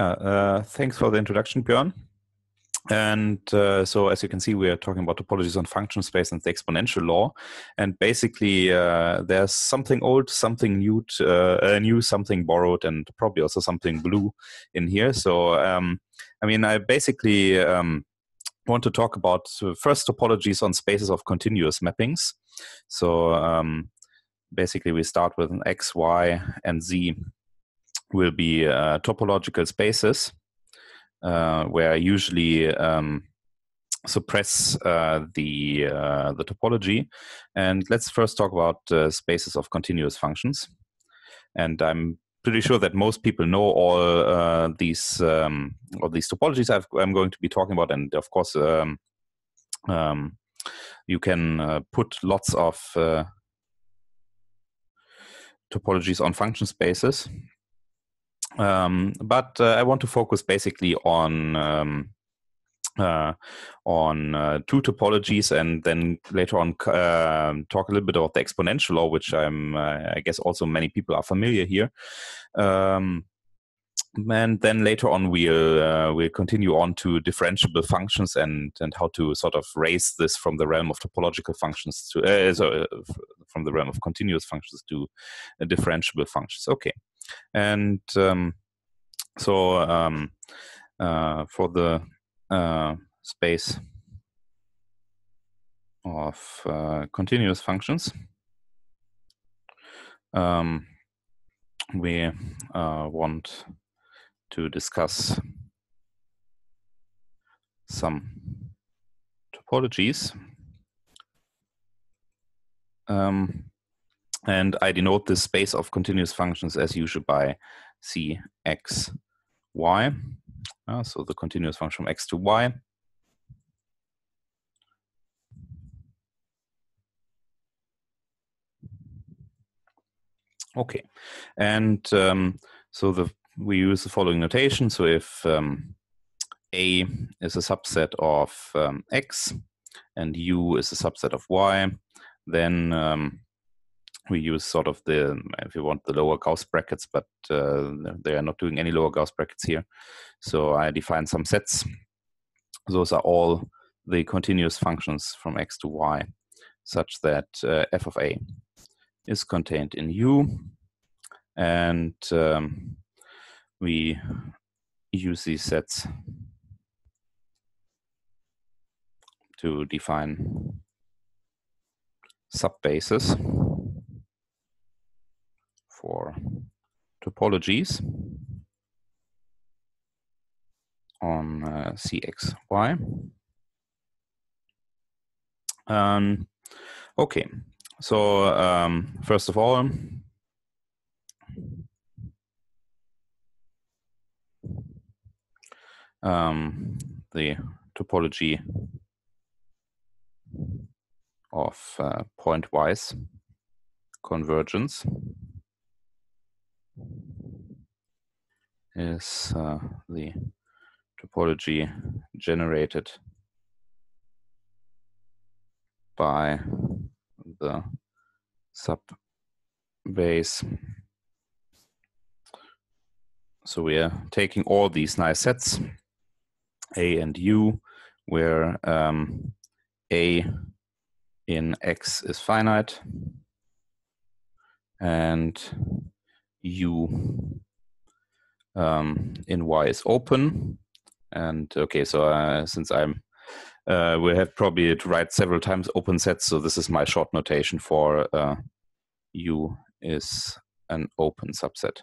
Yeah, uh, thanks for the introduction, Björn. And uh, so, as you can see, we are talking about topologies on function space and the exponential law. And basically, uh, there's something old, something new, uh, new, something borrowed, and probably also something blue in here. So, um, I mean, I basically um, want to talk about uh, first topologies on spaces of continuous mappings. So, um, basically, we start with an x, y, and z will be uh, topological spaces uh, where I usually um, suppress uh, the uh, the topology. And let's first talk about uh, spaces of continuous functions. And I'm pretty sure that most people know all uh, these um, all these topologies i am going to be talking about, and of course. Um, um, you can put lots of topologies on function spaces um, but uh, I want to focus basically on um, uh, on uh, two topologies, and then later on uh, talk a little bit about the exponential law, which I'm uh, I guess also many people are familiar here. Um, and then later on we'll uh, we'll continue on to differentiable functions and and how to sort of raise this from the realm of topological functions to so, from the realm of continuous functions to differentiable functions okay and um, so um, uh, for the uh, space of continuous functions um, we want to discuss some topologies. Um, and I denote the space of continuous functions as usual by c x y. Uh, so the continuous function from x to y. Okay, and um, so the we use the following notation. So if um, A is a subset of um, X and U is a subset of Y, then um, we use sort of the, if you want, the lower Gauss brackets, but uh, they are not doing any lower Gauss brackets here. So I define some sets. Those are all the continuous functions from X to Y, such that uh, f of A is contained in U. And um, we use these sets to define subbases for topologies on uh, CXY. Um, okay, so um, first of all, um, the topology of uh, pointwise convergence is uh, the topology generated by the subbase. So we are taking all these nice sets a and U, where um, A in X is finite and U um, in Y is open. And okay, so uh, since I'm uh, we have probably to write several times open sets, so this is my short notation for uh, U is an open subset.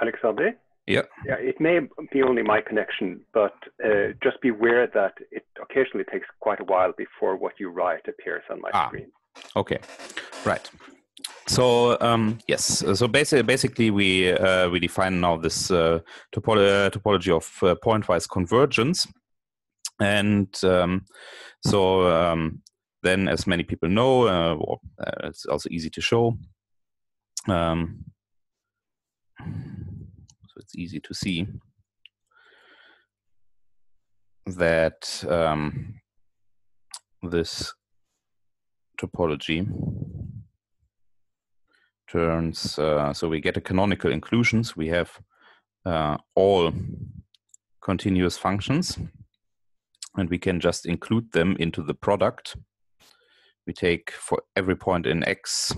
Alexander? Yeah. Yeah, it may be only my connection, but uh, just be aware that it occasionally takes quite a while before what you write appears on my ah, screen. Okay, right. So um, yes, so basically, basically we uh, we define now this uh, topolo topology of uh, pointwise convergence, and um, so um, then, as many people know, uh, uh, it's also easy to show. Um, it's easy to see that um, this topology turns, uh, so we get a canonical inclusions. We have uh, all continuous functions and we can just include them into the product. We take for every point in x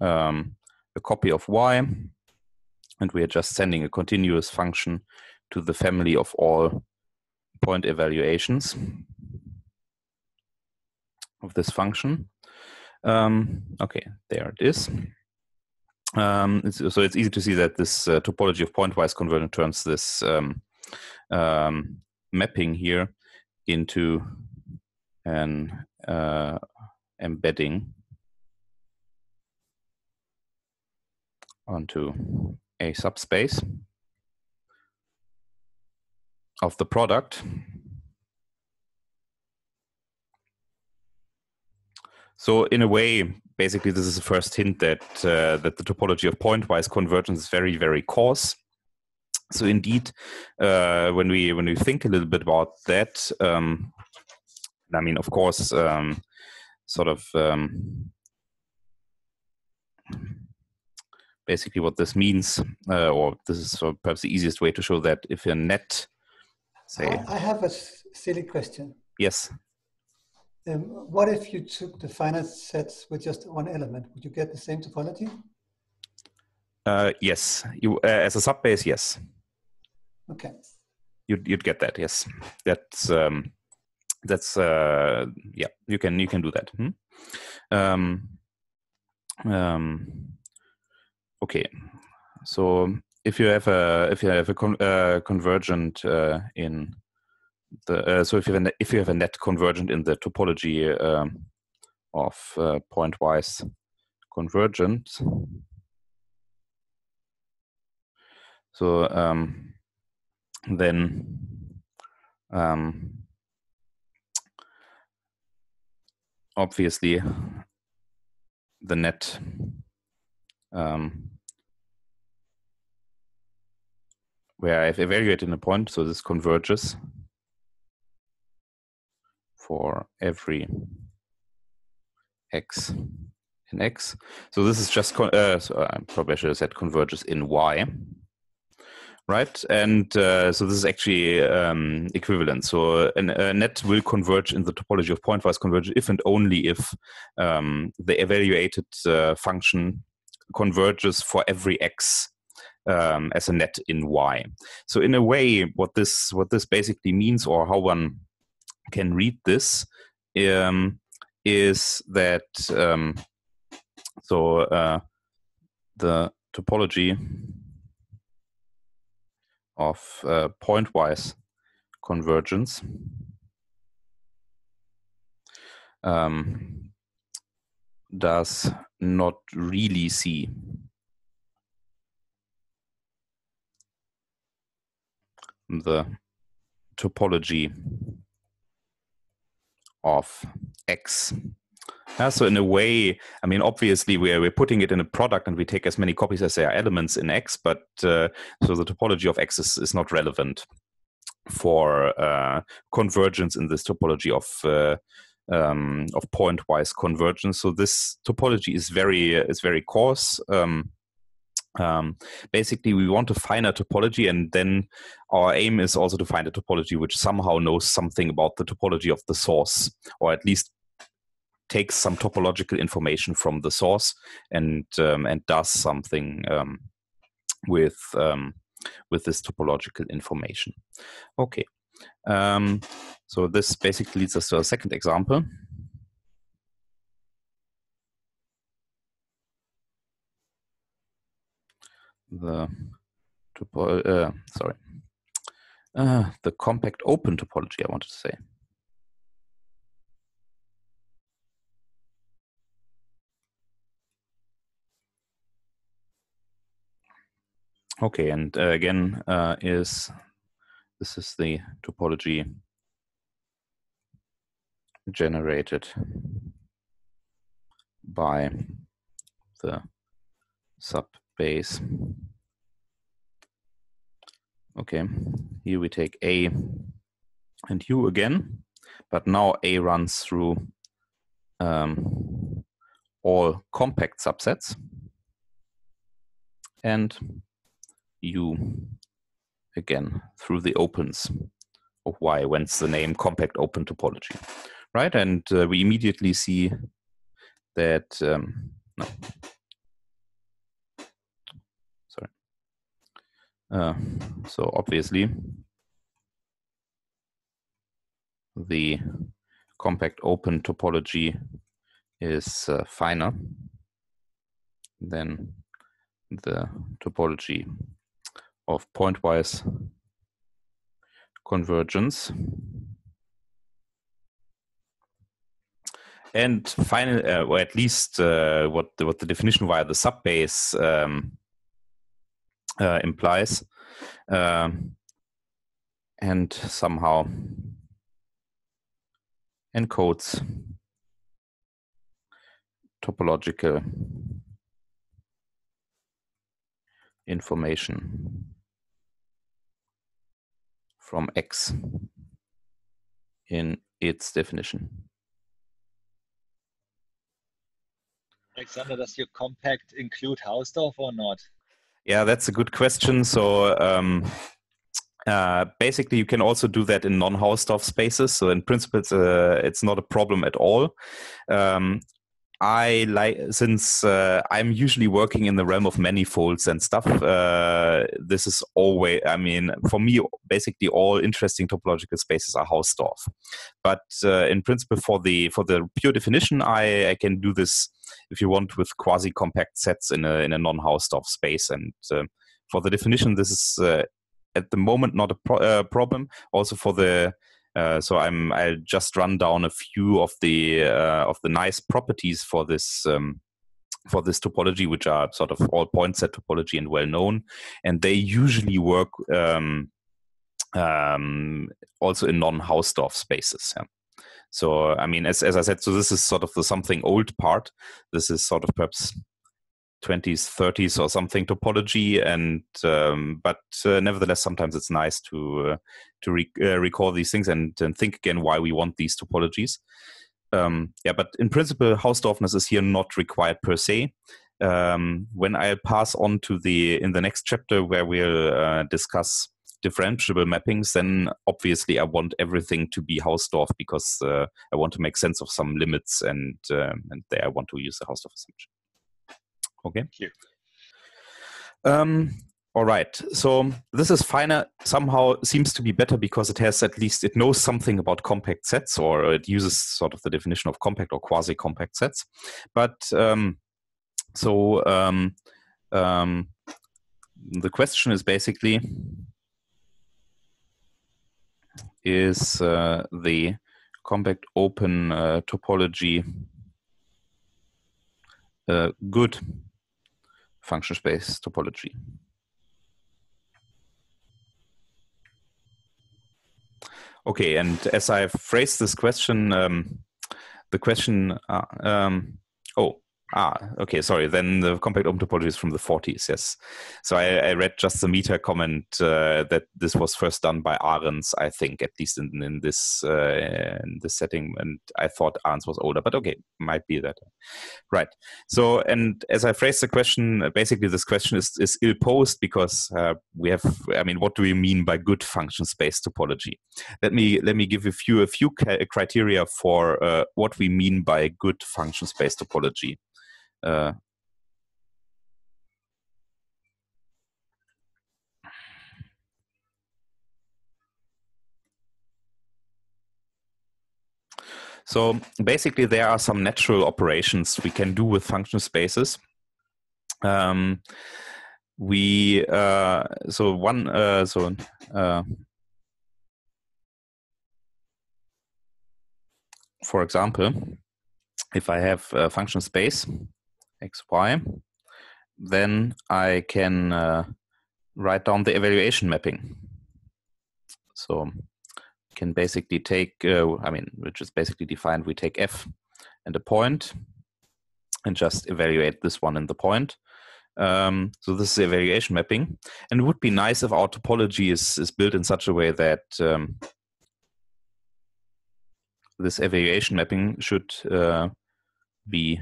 um, a copy of y and we are just sending a continuous function to the family of all point evaluations of this function. Um, okay, there it is. Um, it's, so it's easy to see that this uh, topology of pointwise convergent turns this um, um, mapping here into an uh, embedding onto a subspace of the product. So in a way, basically, this is the first hint that uh, that the topology of pointwise convergence is very, very coarse. So indeed, uh, when we when we think a little bit about that, um, I mean, of course, um, sort of um, basically what this means, uh, or this is perhaps the easiest way to show that if a net, say, I have a silly question. Yes. Um, what if you took the finite sets with just one element? Would you get the same topology? Uh, yes, you uh, as a subbase, yes. Okay. You'd you'd get that, yes. That's um, that's uh, yeah. You can you can do that. Hmm? Um, um, okay, so if you have a if you have a con uh, convergent uh, in the uh, so if you have a, if you have a net convergent in the topology um, of uh, pointwise convergence, so um, then um, obviously the net um, where I've evaluated a point, so this converges for every x in x. So this is just, uh, so I probably should have said converges in y right? And uh, so this is actually um, equivalent. So a net will converge in the topology of pointwise convergence if and only if um, the evaluated uh, function converges for every x um, as a net in y. So in a way, what this what this basically means, or how one can read this, um, is that um, so uh, the topology of uh, pointwise convergence. Um, does not really see the topology of X yeah, so in a way, I mean, obviously we're we're putting it in a product and we take as many copies as there are elements in X, but uh, so the topology of X is, is not relevant for uh, convergence in this topology of uh, um, of pointwise convergence. So this topology is very is very coarse. Um, um, basically, we want to find a topology, and then our aim is also to find a topology which somehow knows something about the topology of the source, or at least takes some topological information from the source and um, and does something um, with um, with this topological information. Okay, um, so this basically leads us to a second example. The topo uh, sorry, uh, the compact open topology. I wanted to say. Okay, and uh, again, uh, is this is the topology generated by the subbase. Okay, here we take A and U again, but now A runs through um, all compact subsets and u again through the opens of Y, whence the name compact open topology, right? And uh, we immediately see that, um, no, sorry. Uh, so obviously the compact open topology is uh, finer than the topology of pointwise convergence. And finally, uh, or at least uh, what the, what the definition via the subbase um, uh, implies, um, and somehow encodes topological information from X in its definition. Alexander, does your compact include Hausdorff or not? Yeah, that's a good question. So um, uh, basically, you can also do that in non-Hausdorff spaces. So in principle, it's, uh, it's not a problem at all. Um, I like since uh, I'm usually working in the realm of manifolds and stuff. Uh, this is always, I mean, for me, basically all interesting topological spaces are Hausdorff. But uh, in principle, for the for the pure definition, I, I can do this if you want with quasi-compact sets in a in a non-Hausdorff space. And uh, for the definition, this is uh, at the moment not a pro- uh, problem. Also for the uh, so I'm I'll just run down a few of the uh, of the nice properties for this um, for this topology, which are sort of all point set topology and well known, and they usually work um, um, also in non-Hausdorff spaces. Yeah. So I mean, as as I said, so this is sort of the something old part. This is sort of perhaps 20s 30s or something topology and um, but uh, nevertheless sometimes it's nice to uh, to re- uh, recall these things and, and think again why we want these topologies. Um, yeah but in principle hausdorffness is here not required per se. Um, when i pass on to the in the next chapter where we'll uh, discuss differentiable mappings then obviously i want everything to be hausdorff because uh, i want to make sense of some limits and um, and there i want to use the hausdorff assumption Okay. Thank you. Um, all right. So this is finer. Somehow seems to be better because it has at least it knows something about compact sets, or it uses sort of the definition of compact or quasi-compact sets. But um, so um, um, the question is basically: Is uh, the compact open uh, topology uh, good function space topology. Okay, and as I've phrased this question, um, the question, uh, um, oh, Ah, okay, sorry. Then the compact open topology is from the 40s, yes. So I, I read just the meta comment uh, that this was first done by Arens, I think, at least in, in this uh, in this setting. And I thought Arens was older, but okay, might be that. Right. So, and as I phrased the question, basically this question is, is ill posed because uh, we have, I mean, what do we mean by good function space topology? Let me let me give a few a few criteria for uh, what we mean by good function space topology. Uh, so basically, there are some natural operations we can do with function spaces. Um, we uh, so one uh, so uh, for example, if I have a function space xy, then I can uh, write down the evaluation mapping. So can basically take, uh, I mean, which is basically defined, we take f and a point and just evaluate this one in the point. Um, so this is evaluation mapping. And it would be nice if our topology is, is built in such a way that um, this evaluation mapping should uh, be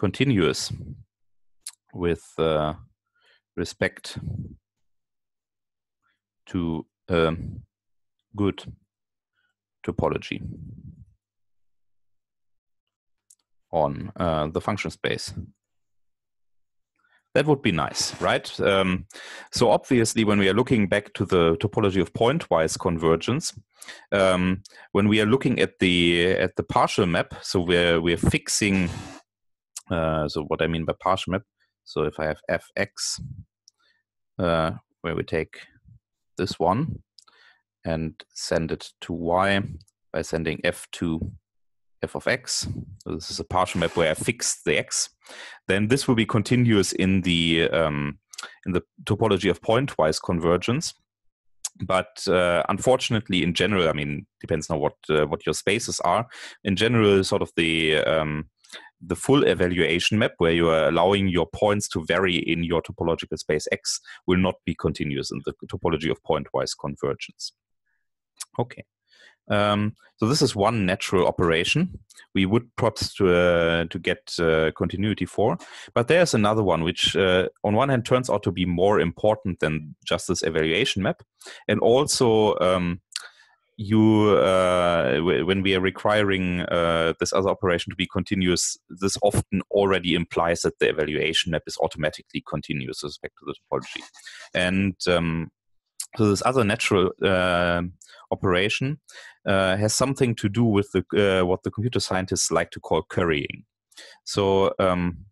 continuous with uh, respect to a good topology on uh, the function space. That would be nice, right? Um, so obviously, when we are looking back to the topology of pointwise convergence, um, when we are looking at the at the partial map, so we're we're fixing. Uh, so what I mean by partial map, so if I have fx, uh, where we take this one and send it to y by sending f to f of x. So this is a partial map where I fix the x. Then this will be continuous in the um, in the topology of pointwise convergence. But uh, unfortunately, in general, I mean, depends on what uh, what your spaces are. In general, sort of the um, the full evaluation map, where you are allowing your points to vary in your topological space X, will not be continuous in the topology of pointwise convergence. Okay. Um, so this is one natural operation we would perhaps to uh, to get uh, continuity for, but there's another one which, uh, on one hand, turns out to be more important than just this evaluation map, and also um, you uh, when we are requiring uh, this other operation to be continuous, this often already implies that the evaluation map is automatically continuous with respect to the topology, and um, so this other natural uh, operation uh, has something to do with the, uh, what the computer scientists like to call currying. So um,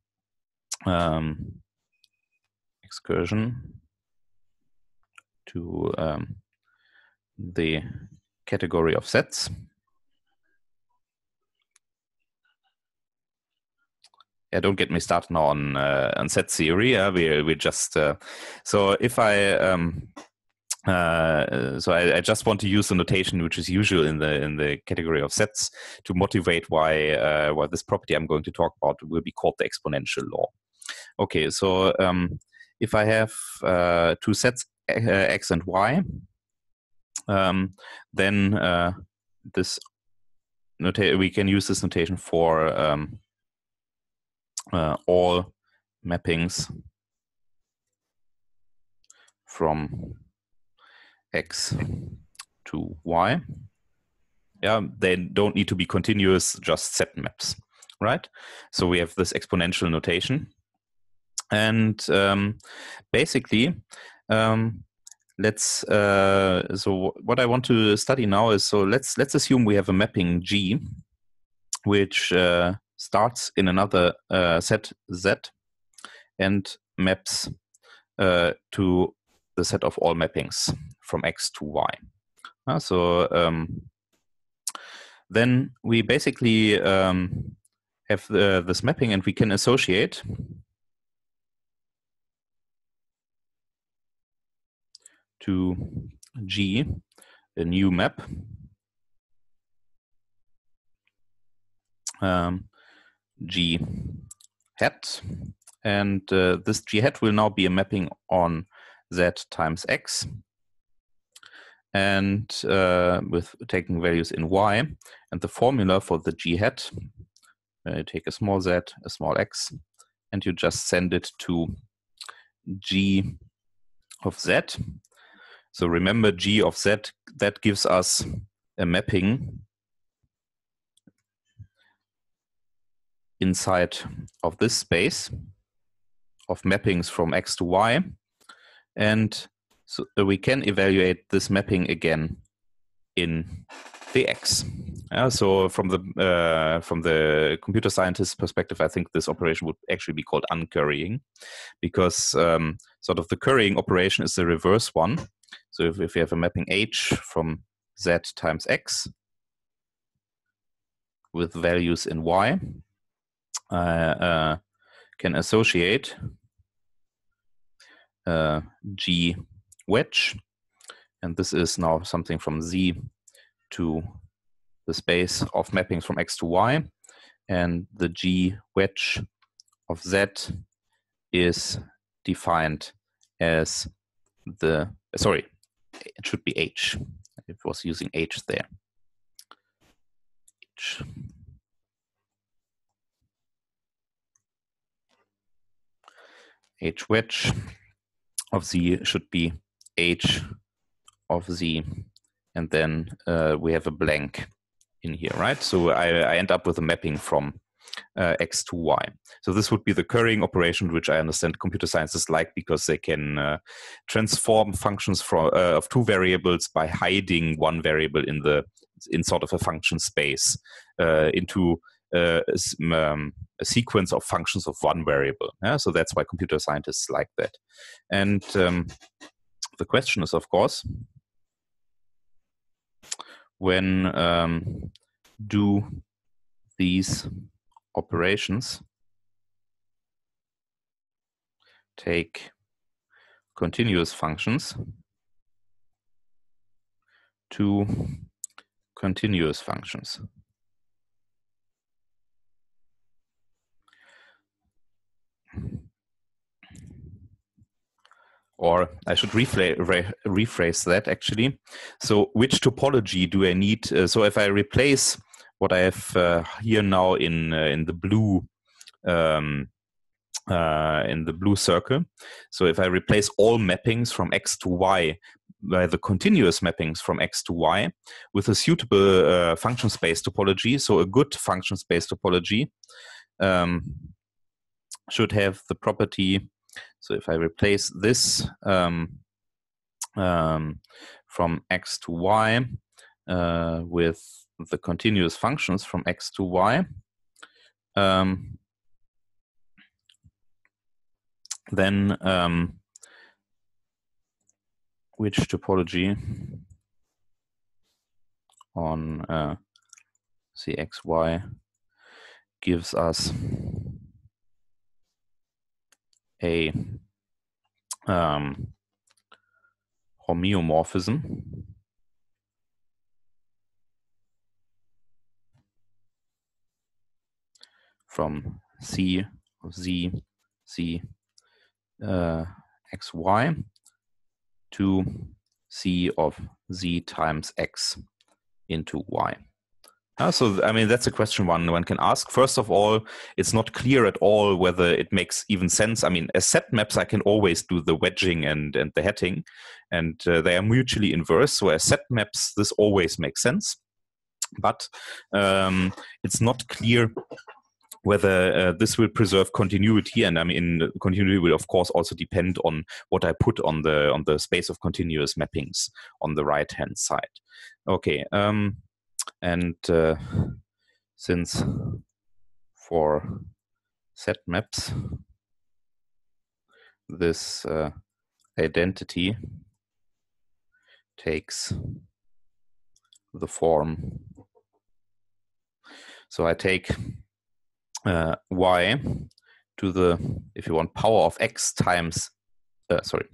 um, excursion to um, the category of sets. Yeah, don't get me started now on uh, on set theory. Uh, we we just uh, so if I um, uh, so I, I, just want to use the notation which is usual in the in the category of sets to motivate why uh, why this property I'm going to talk about will be called the exponential law. Okay, so um, if I have uh, two sets uh, x and y, um, then uh, this nota- we can use this notation for um, all mappings from x to y. Yeah, they don't need to be continuous, just set maps, right? So we have this exponential notation. And um, basically, um, let's uh, so what I want to study now is so let's let's assume we have a mapping G, which uh, starts in another uh, set Z and maps uh, to the set of all mappings from x to y. Uh, so um, then we basically um, have the, this mapping and we can associate to G a new map um, G hat and uh, this G hat will now be a mapping on Z times X and uh, with taking values in y. And the formula for the g hat, uh, take a small z, a small x, and you just send it to g of z. So remember g of z, that gives us a mapping inside of this space of mappings from x to y. And so uh, we can evaluate this mapping again in the X. Yeah, so from the uh, from the computer scientist perspective, I think this operation would actually be called uncurrying, because um, sort of the currying operation is the reverse one. So if, if we have a mapping H from Z times X with values in Y, uh, uh, can associate uh, G wedge. And this is now something from Z to the space of mappings from X to Y. And the G wedge of Z is defined as the, sorry, it should be H. It was using H there. H. H wedge of Z should be h of z, and then uh, we have a blank in here, right? So I, I end up with a mapping from uh, x to y. So this would be the currying operation, which I understand computer scientists like because they can uh, transform functions from uh, of two variables by hiding one variable in the in sort of a function space uh, into uh, um, a sequence of functions of one variable. Yeah? So that's why computer scientists like that. And um, the question is, of course, when um, do these operations take continuous functions to continuous functions. Or I should rephrase, that actually. So, which topology do I need? Uh, so, if I replace what I have uh, here now in uh, in the blue um, uh, in the blue circle. So if I replace all mappings from x to y by the continuous mappings from x to y with a suitable function space topology, so a good function space topology um, should have the property. So if I replace this um, um, from x to y uh, with the continuous functions from x to y, um, then um, which topology on uh, CXY gives us a um, homeomorphism from C of Z, C, uh, xy to c of z times x into y. Uh, so, I mean, that's a question one one can ask. First of all, it's not clear at all whether it makes even sense. I mean, as set maps, I can always do the wedging and, and the hatting, and uh, they are mutually inverse. So, as set maps, this always makes sense. But um, it's not clear whether uh, this will preserve continuity. And i mean continuity will of course also depend on what i put on the on the space of continuous mappings on the right hand side. Okay um, and uh, since for set maps this uh, identity takes the form. So i take uh, y to the, if you want, power of x times, uh, sorry,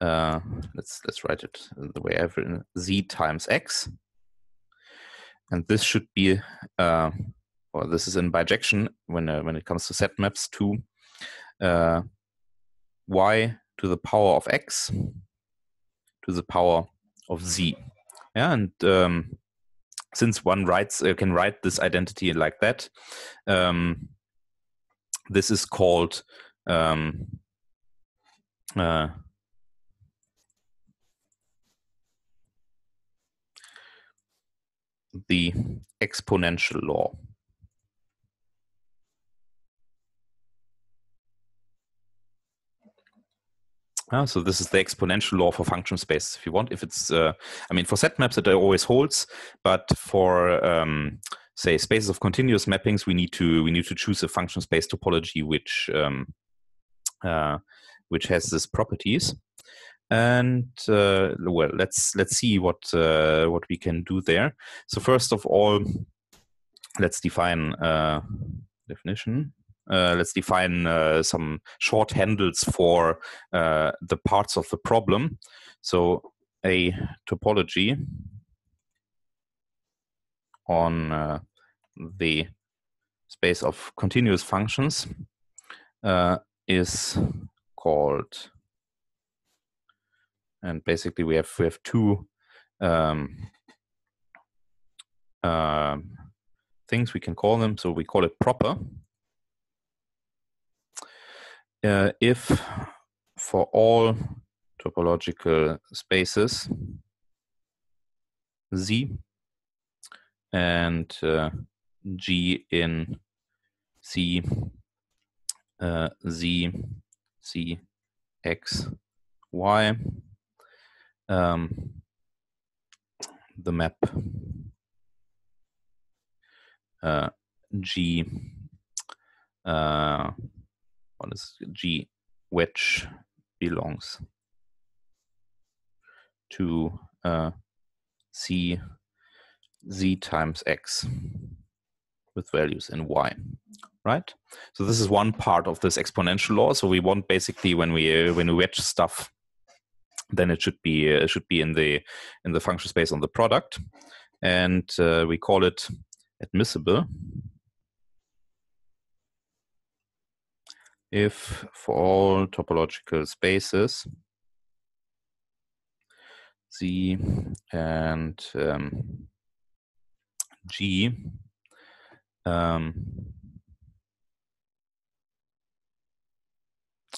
uh, let's let's write it the way I've written z times x, and this should be, uh, well, this is in bijection when uh, when it comes to set maps to uh, y to the power of x to the power of z. Yeah, and um, since one writes uh, can write this identity like that, um, this is called um, uh, the exponential law. Uh, so this is the exponential law for function space. If you want, if it's, uh, I mean, for set maps it always holds, but for um, say spaces of continuous mappings, we need to we need to choose a function space topology which um, uh, which has these properties. And uh, well, let's let's see what uh, what we can do there. So first of all, let's define uh, definition uh, let's define uh, some short handles for uh, the parts of the problem. So a topology on uh, the space of continuous functions uh, is called, and basically we have we have two um, things we can call them. So we call it proper uh, if for all topological spaces Z and uh, G in C uh, Z C X Y. Um, the map uh, G uh, what is G which belongs to uh, C Z times X with values in Y, right? So this is one part of this exponential law. So we want basically when we uh, when we wedge stuff, then it should be uh, should be in the in the function space on the product, and uh, we call it admissible if for all topological spaces Z and um, G um,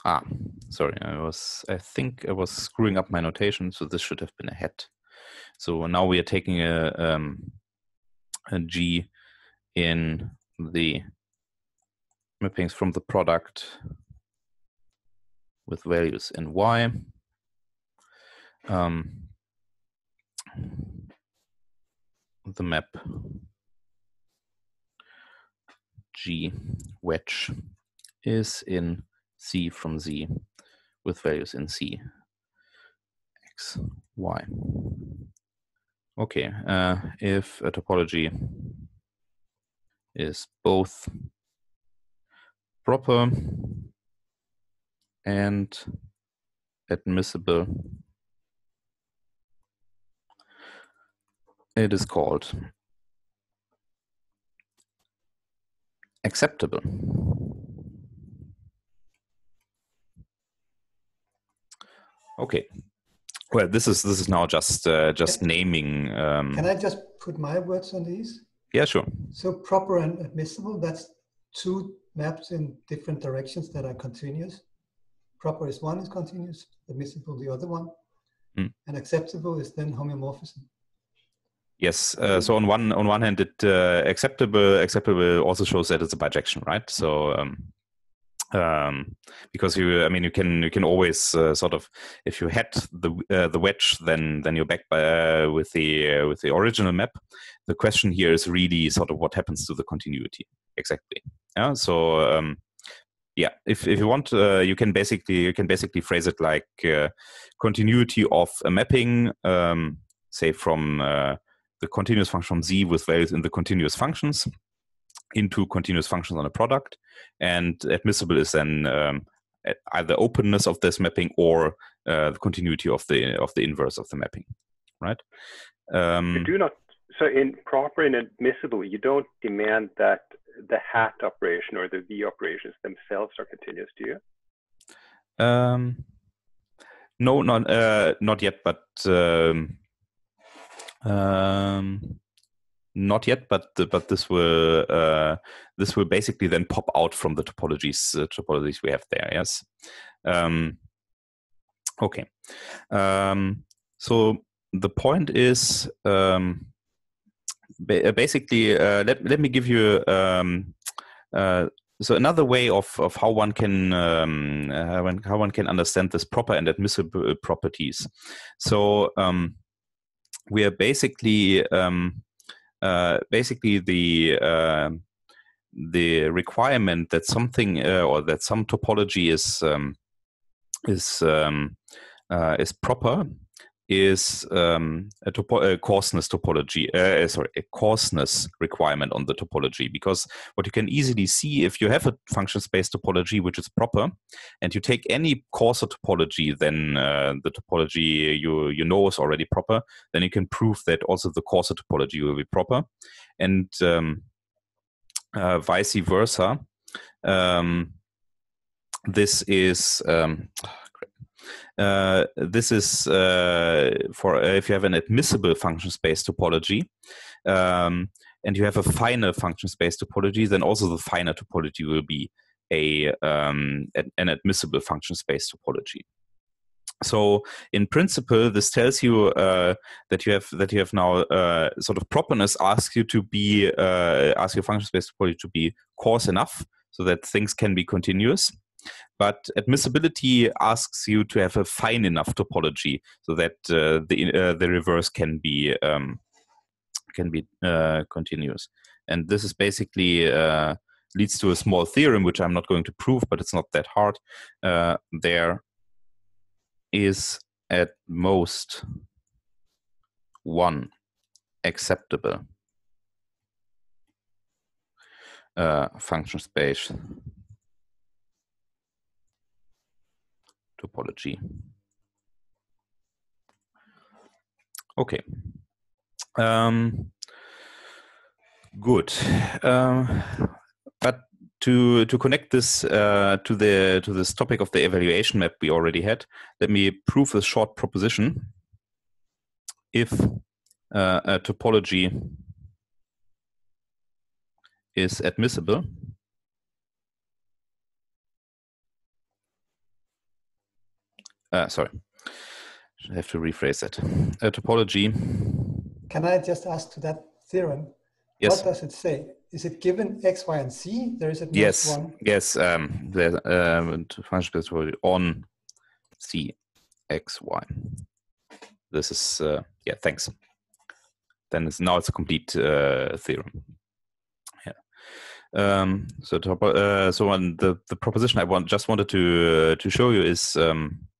ah sorry I was I think I was screwing up my notation so this should have been a hat. So now we are taking a, um, a G in the mappings from the product with values in Y. Um, the map G wedge is in C from Z with values in C, X, Y. Okay, uh, if a topology is both proper and admissible. It is called acceptable. Okay. Well, this is this is now just uh, just naming. Um, Can I just put my words on these? Yeah, sure. So proper and admissible. That's two maps in different directions that are continuous. Proper is one is continuous, admissible the other one, mm. and acceptable is then homeomorphism. Yes. Uh, so on one on one hand, it uh, acceptable acceptable also shows that it's a bijection, right? So um, um, because you, I mean, you can you can always uh, sort of if you had the uh, the wedge, then then you're back by, uh, with the uh, with the original map. The question here is really sort of what happens to the continuity exactly. Yeah. So um, yeah, if if you want, uh, you can basically you can basically phrase it like uh, continuity of a mapping, um, say from the continuous function from z with values in the continuous functions into continuous functions on a product. And admissible is then um, either openness of this mapping or uh, the continuity of the of the inverse of the mapping, right? Um, you do not. So in proper and admissible, you don't demand that the hat operation or the v operations themselves are continuous, do you? Um, no, not uh, not yet, but um, um, not yet, but but this will uh, this will basically then pop out from the topologies uh, topologies we have there. Yes. Um, okay. Um, so the point is um, ba basically uh, let let me give you um, uh, so another way of, of how one can um, uh, how one can understand this proper and admissible properties. So um, we are basically um, uh, basically the uh, the requirement that something uh, or that some topology is um, is um, uh, is proper is um, a, topo- a, coarseness topology, uh, uh, sorry, a coarseness requirement on the topology. Because what you can easily see if you have a function space topology which is proper, and you take any coarser topology than uh, the topology you you know is already proper, then you can prove that also the coarser topology will be proper, and um, uh, vice versa. Um, this is um, uh, this is uh, for uh, if you have an admissible function space topology, um, and you have a finer function space topology, then also the finer topology will be a um, an admissible function space topology. So in principle, this tells you uh, that you have that you have now uh, sort of properness asks you to be uh, ask your function space topology to be coarse enough so that things can be continuous. But admissibility asks you to have a fine enough topology so that uh, the uh, the reverse can be um, can be uh, continuous. And this is basically leads to a small theorem, which I'm not going to prove, but it's not that hard. there is at most one acceptable uh, function space topology. Okay. Um, good. Um, but to to connect this uh, to the to this topic of the evaluation map we already had, let me prove a short proposition. If uh, a topology is admissible, uh, sorry, I have to rephrase that. A topology. Can I just ask to that theorem? Yes. What does it say? is it given x, y, and z? There is at yes, one. Yes, um, the um, function space on c, x, y. This is uh, yeah. Thanks. Then it's now it's a complete uh, theorem. Yeah. Um, so to, uh, so on the the proposition I want just wanted to uh, to show you is um, uh,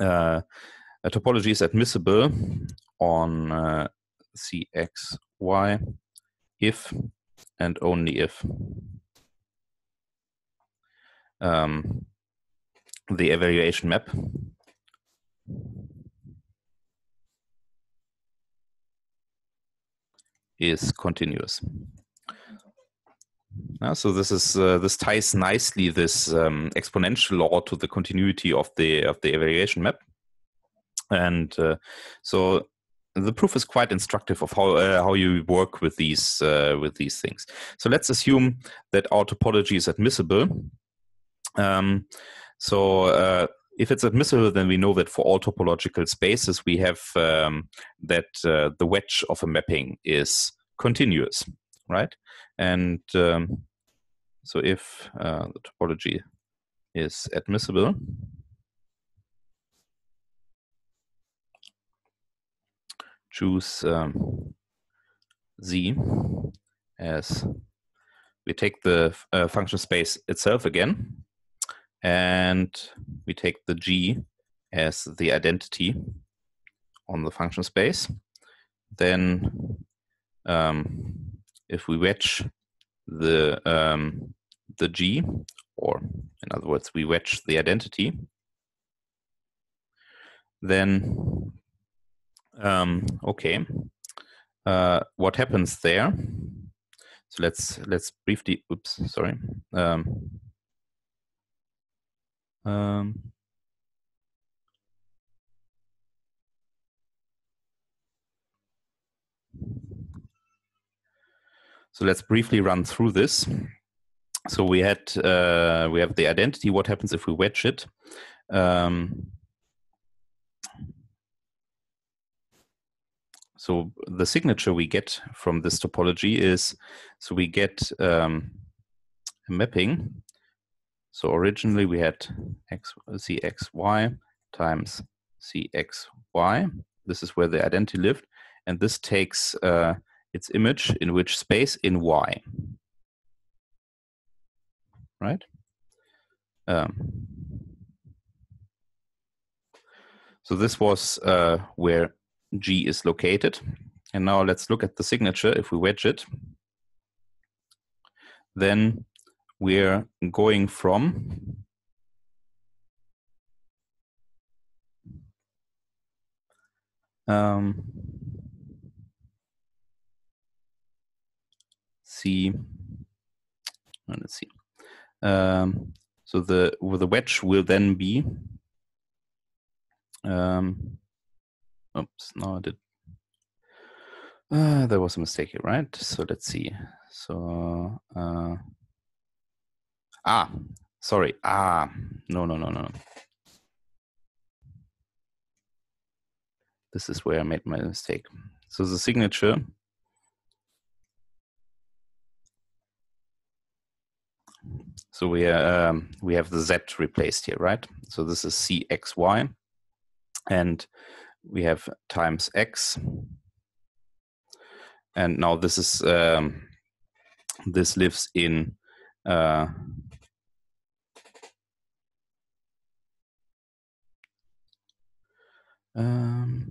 a topology is admissible on uh, cxy if and only if um, the evaluation map is continuous. Uh, so this is uh, this ties nicely this um, exponential law to the continuity of the of the evaluation map, and uh, so the proof is quite instructive of how uh, how you work with these uh, with these things. So let's assume that our topology is admissible. Um, so uh, if it's admissible, then we know that for all topological spaces, we have um, that uh, the wedge of a mapping is continuous, right? And um, so if uh, the topology is admissible, choose um, z as we take the uh, function space itself again and we take the g as the identity on the function space then um, if we wedge the um, the g or in other words we wedge the identity then um, okay. Uh, what happens there? So let's let's briefly. Oops, sorry. Um, um, so let's briefly run through this. So we had uh, we have the identity. What happens if we wedge it? Um, So the signature we get from this topology is, so we get um, a mapping. So originally we had x, cxy times cxy. This is where the identity lived. And this takes uh, its image in which space? In y. Right? Um, so this was uh, where G is located. And now let's look at the signature. If we wedge it, then we're going from um, C. Let's see. Um, so the the wedge will then be um, Oops, no, I did. Uh, there was a mistake here, right? So let's see. So, uh, ah, sorry. Ah, no, no, no, no. this is where I made my mistake. So the signature So we um, we have the z replaced here, right? So this is cxy, and we have times x, and now this is um, this lives in uh, um,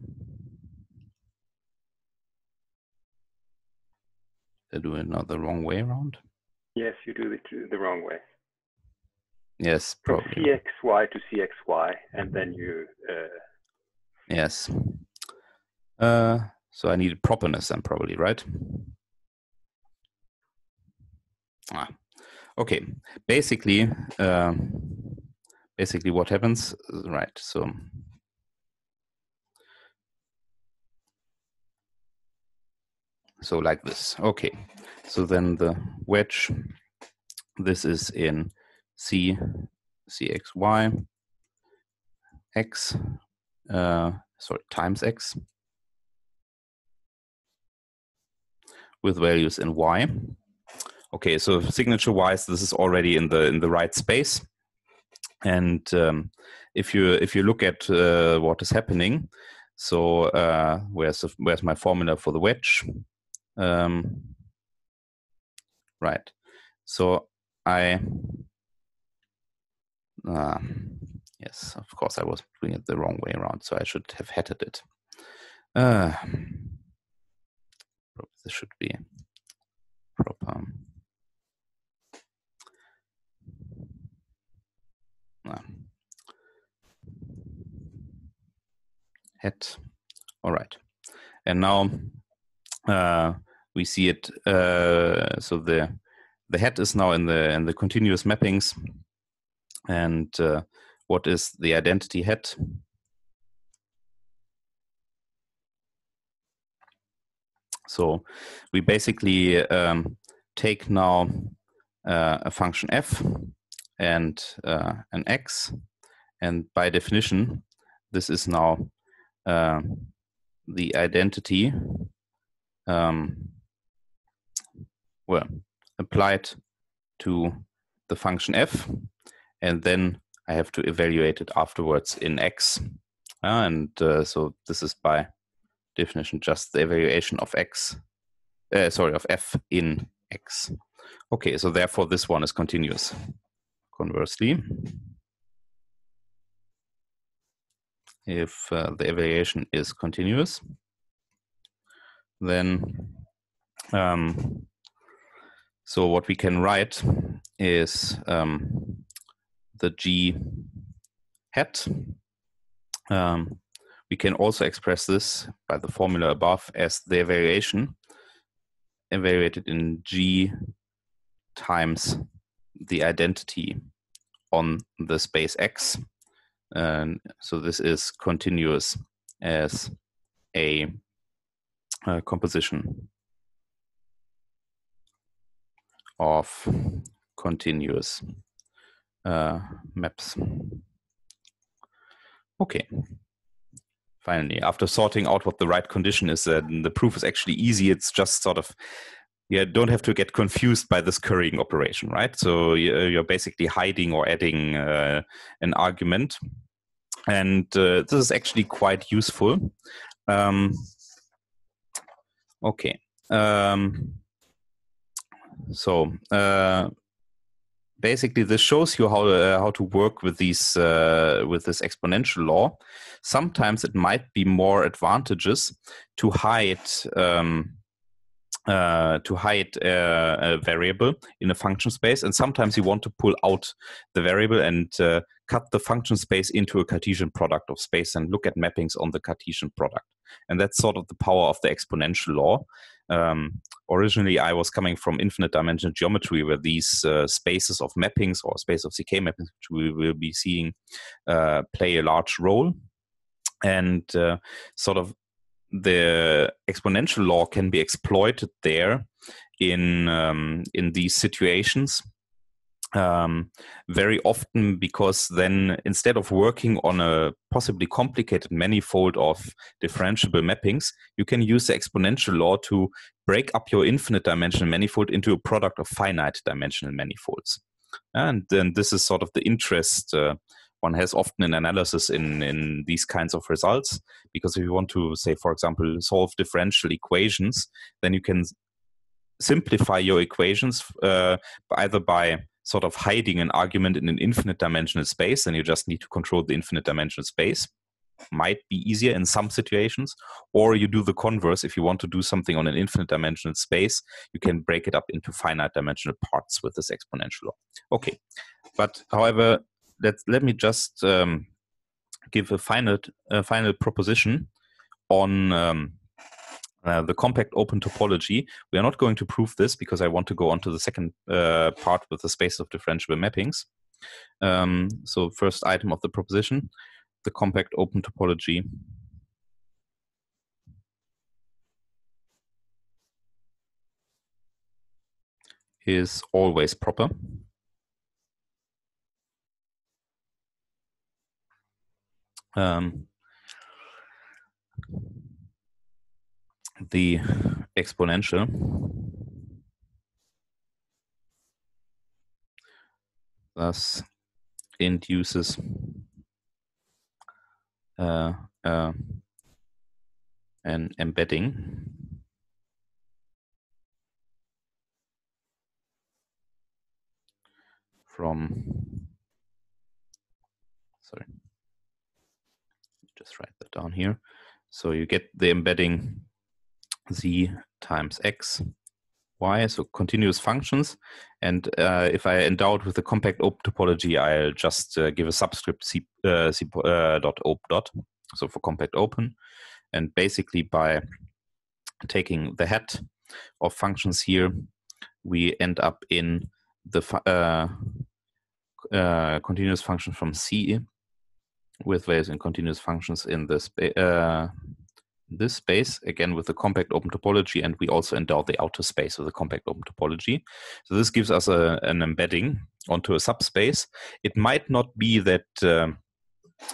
I do it the wrong way around. Yes, you do it the wrong way. Yes, From. CXY to CXY, and then you. Uh, Yes. Uh, so I needed properness then probably, right? Ah, okay. Basically, uh, basically what happens, right? So so like this. Okay. So then the wedge, this is in C, CXY, X, uh, sorry, times X with values in Y. Okay, so signature wise, this is already in the in the right space. And um, if you if you look at uh, what is happening, so uh, where's the, where's my formula for the wedge? Um, right. So I, uh, yes, of course, I was doing it the wrong way around. So I should have hatted it. Uh, this should be proper. Uh, hat. All right. And now uh, we see it. Uh, so the the hat is now in the in the continuous mappings, and uh, what is the identity hat? So we basically um, take now uh, a function f and uh, an x, and by definition, this is now uh, the identity um, well applied to the function f, and then I have to evaluate it afterwards in x. Uh, and uh, so this is by definition just the evaluation of x, uh, sorry, of f in x. Okay, so therefore this one is continuous. Conversely, if uh, the evaluation is continuous, then um, so what we can write is um, the g hat. Um, we can also express this by the formula above as the variation evaluated in g times the identity on the space x. And so this is continuous as a, a composition of continuous uh, maps. Okay. Finally, after sorting out what the right condition is, uh, the proof is actually easy. It's just sort of you don't have to get confused by this currying operation, right? So you're basically hiding or adding uh, an argument. And uh, this is actually quite useful. Um, okay. Um, so uh, basically, this shows you how uh, how to work with these uh, with this exponential law. Sometimes it might be more advantageous to hide um, uh, to hide uh, a variable in a function space, and sometimes you want to pull out the variable and uh, cut the function space into a Cartesian product of space and look at mappings on the Cartesian product. And that's sort of the power of the exponential law. Um, originally, I was coming from infinite dimensional geometry, where these uh, spaces of mappings or space of CK mappings, which we will be seeing, uh, play a large role. And uh, sort of the exponential law can be exploited there in um, in these situations um, very often because then instead of working on a possibly complicated manifold of differentiable mappings, you can use the exponential law to break up your infinite dimensional manifold into a product of finite dimensional manifolds. And then this is sort of the interest uh, one has often an analysis in, in these kinds of results. Because if you want to, say, for example, solve differential equations, then you can simplify your equations uh, either by sort of hiding an argument in an infinite dimensional space, and you just need to control the infinite dimensional space. Might be easier in some situations, or you do the converse. If you want to do something on an infinite dimensional space, you can break it up into finite dimensional parts with this exponential law. Okay, but however, let let me just um, give a final a final proposition on um, uh, the compact open topology. We are not going to prove this because I want to go on to the second uh, part with the space of differentiable mappings. Um, so first item of the proposition, the compact open topology is always proper. Um, the exponential thus induces uh, uh, an embedding. From sorry just write that down here so you get the embedding z times x, y, so continuous functions. And uh, if I endow it with the compact op topology, I'll just uh, give a subscript c, uh, c uh, dot op dot, so for compact open. And basically by taking the hat of functions here, we end up in the uh, uh, continuous function from C with various and continuous functions in the space this space again with the compact open topology and we also endow the outer space with the compact open topology. So this gives us a, an embedding onto a subspace. It might not be that um,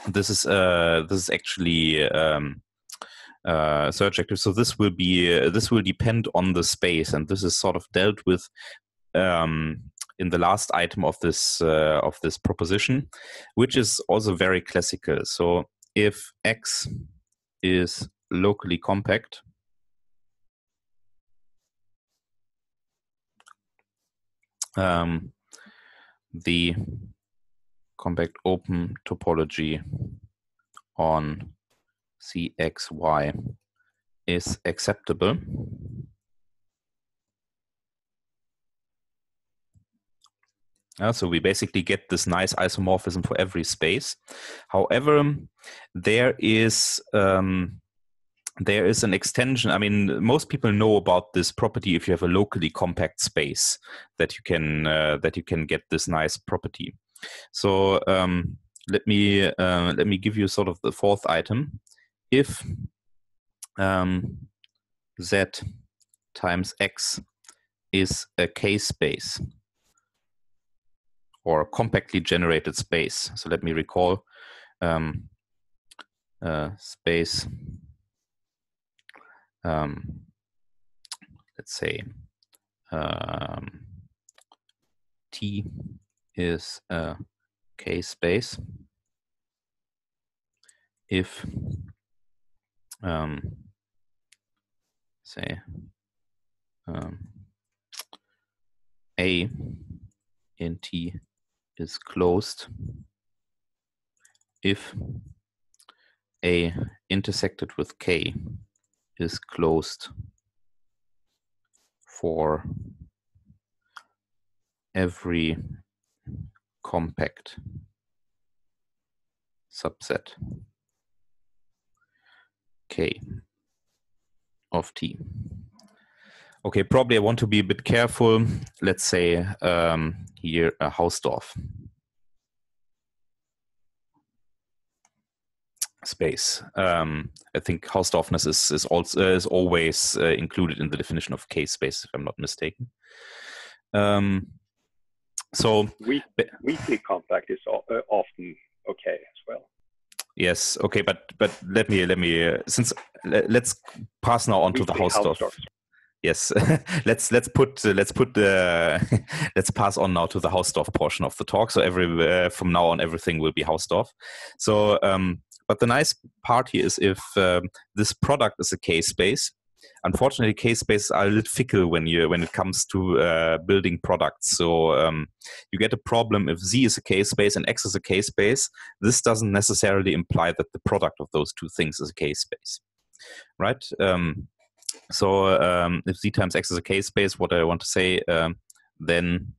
this is uh, this is actually um, uh, surjective. So this will be uh, this will depend on the space and this is sort of dealt with um, in the last item of this uh, of this proposition which is also very classical so if x is locally compact. Um, the compact open topology on CXY is acceptable. Uh, so we basically get this nice isomorphism for every space. However, there is um, there is an extension. I mean, most people know about this property if you have a locally compact space that you can uh, that you can get this nice property. So um, let me uh, let me give you sort of the fourth item. If um, z times x is a k space or compactly generated space. So let me recall um, uh, space um, let's say um, T is a K space if um, say um, A in T is closed if A intersected with K is closed for every compact subset K of T. Okay, probably I want to be a bit careful. Let's say um, here a Hausdorff. space. Um, I think Hausdorffness is is also uh, is always uh, included in the definition of K space, if I'm not mistaken. Um, So Weak, weakly compact is uh, often okay as well. Yes. Okay. But but let me let me uh, since let's pass now on to the Hausdorff. Yes. let's let's put uh, let's put uh, let's pass on now to the Hausdorff portion of the talk. So every uh, from now on everything will be Hausdorff. So um, but the nice part here is if um, this product is a K space, unfortunately k spaces are a little fickle when you when it comes to uh, building products so um, you get a problem if z is a k space and x is a k space this doesn't necessarily imply that the product of those two things is a k space right um, so um, if z times x is a k space what i want to say um, then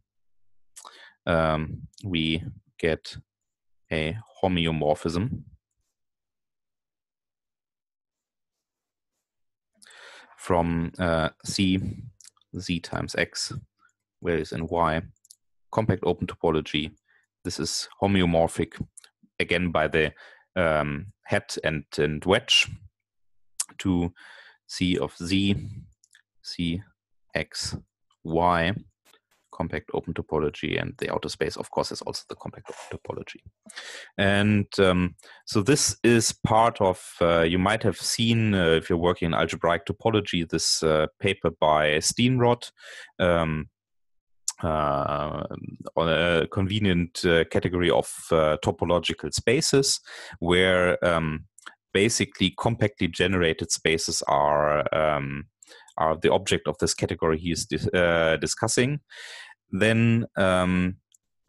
um, we get a homeomorphism from uh, C, Z times X, values in Y, compact open topology. This is homeomorphic again by the um, hat and, and wedge to C of Z, C, X, Y compact open topology and the outer space of course is also the compact open topology. And um, so this is part of uh, you might have seen uh, if you're working in algebraic topology this uh, paper by steenrod um, uh, on a convenient uh, category of uh, topological spaces where um, basically compactly generated spaces are um, are the object of this category he is dis- uh, discussing, then um,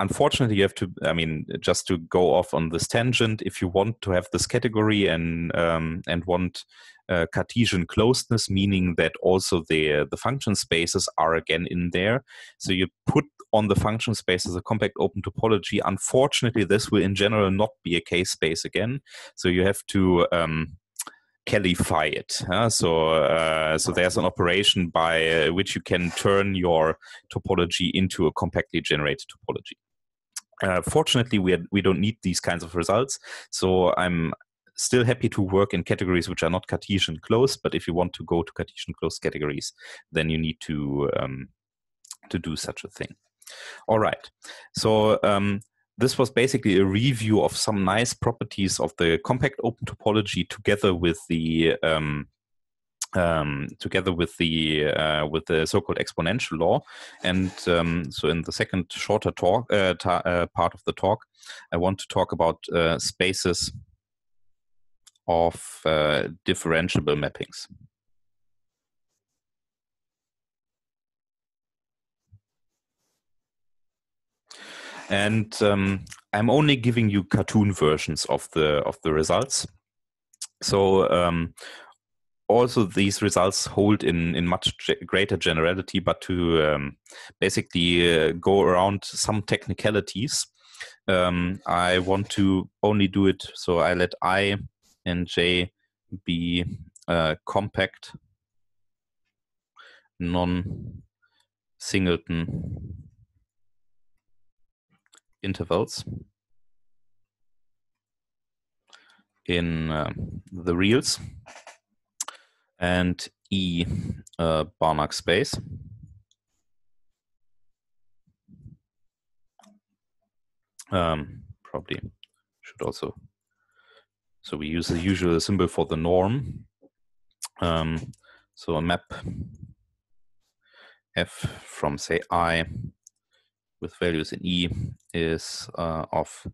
unfortunately you have to i mean just to go off on this tangent if you want to have this category and um, and want uh, cartesian closeness meaning that also the the function spaces are again in there so you put on the function space as a compact open topology unfortunately this will in general not be a k space again so you have to um, Kelleyfy it. Uh, so, uh, so there's an operation by uh, which you can turn your topology into a compactly generated topology. Uh, fortunately, we we don't need these kinds of results. So I'm still happy to work in categories which are not Cartesian closed. But if you want to go to Cartesian closed categories, then you need to um, to do such a thing. All right. So um, this was basically a review of some nice properties of the compact open topology together with the um, um, together with the uh, with the so-called exponential law. And um, so, in the second shorter talk uh, uh, part of the talk, I want to talk about uh, spaces of uh, differentiable mappings. and um, I'm only giving you cartoon versions of the of the results. So um, also these results hold in in much greater generality, but to um, basically uh, go around some technicalities, um, I want to only do it. So I let I and J be uh, compact non-singleton intervals in uh, the reals and E uh, Banach space. Um, probably should also, so we use the usual symbol for the norm. Um, so a map f from say i with values in E is uh, of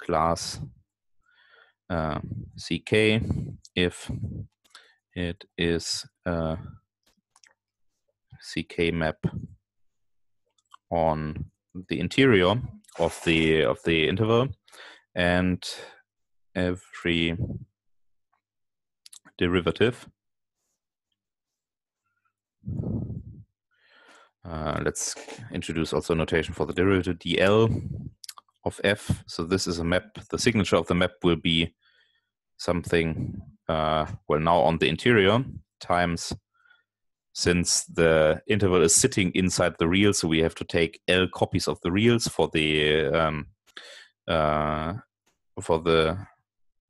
class uh, CK if it is a CK map on the interior of the of the interval and every derivative uh, let's introduce also notation for the derivative dl of f. So this is a map. The signature of the map will be something, uh, well, now on the interior times, since the interval is sitting inside the real, so we have to take L copies of the reals for the um, uh, for the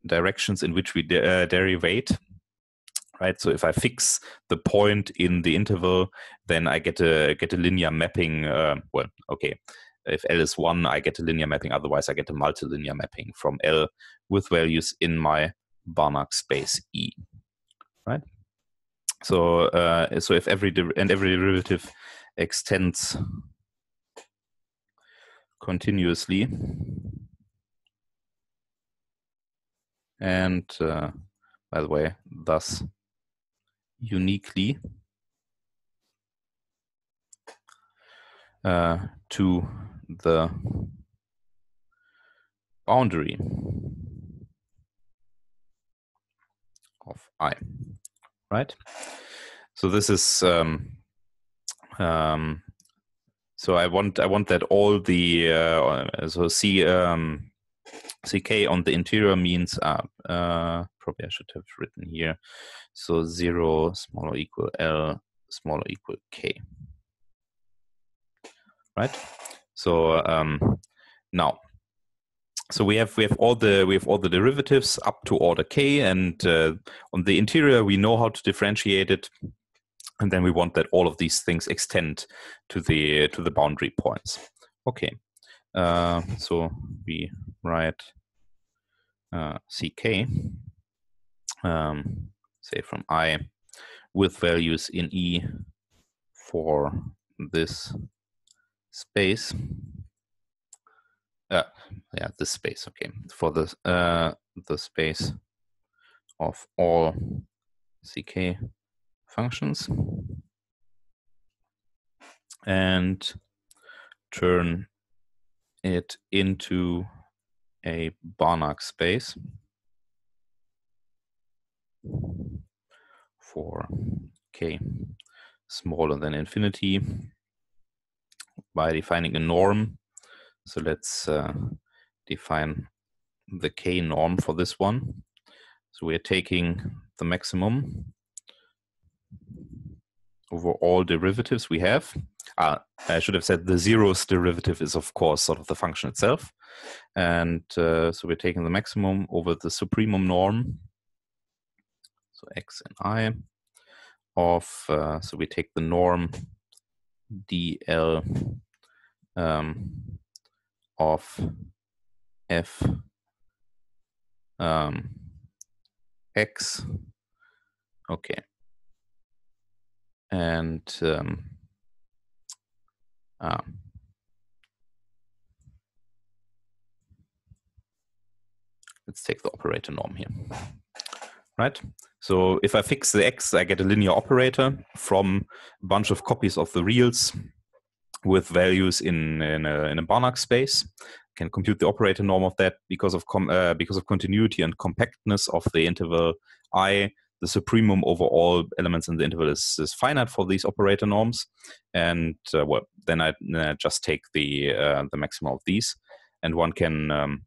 directions in which we de- uh, derivate right? So if I fix the point in the interval, then I get a get a linear mapping. Uh, well, okay, if L is one, I get a linear mapping. Otherwise, I get a multilinear mapping from L with values in my Banach space E. Right. So uh, so if every and every derivative extends continuously and uh, by the way thus uniquely uh, to the boundary of i right? So this is um, um, so I want I want that all the uh, so c um, ck on the interior means uh, uh, probably I should have written here. So zero smaller equal l smaller equal k right? So um, now so we have we have all the we have all the derivatives up to order k and uh, on the interior we know how to differentiate it and then we want that all of these things extend to the to the boundary points. Okay uh, so we write uh, ck um, say from i with values in e for this space uh, yeah this space okay for the uh, the space of all ck functions and turn it into a Banach space for k smaller than infinity by defining a norm. So let's uh, define the k norm for this one. So we're taking the maximum over all derivatives we have. Uh, I should have said the zeros derivative is, of course, sort of the function itself. And uh, so we're taking the maximum over the supremum norm. So x and i of, uh, so we take the norm dl um, of f um, x. Okay. And um, uh, let's take the operator norm here. Right? So if i fix the x i get a linear operator from a bunch of copies of the reals with values in in a, in a Banach space can compute the operator norm of that because of uh, because of continuity and compactness of the interval i. The supremum over all elements in the interval is, is finite for these operator norms, and uh, well, then I, just take the uh, the maximum of these, and one can um,